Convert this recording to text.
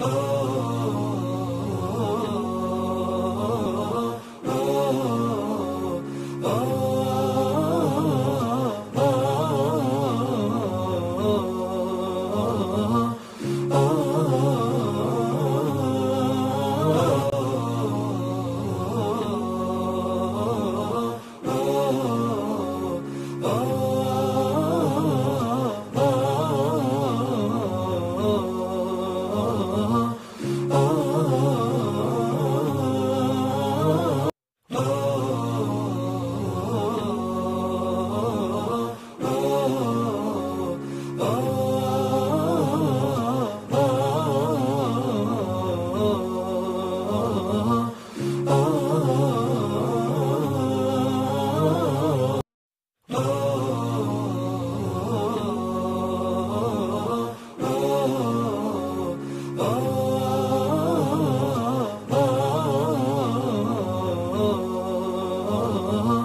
Oh oh. Oh.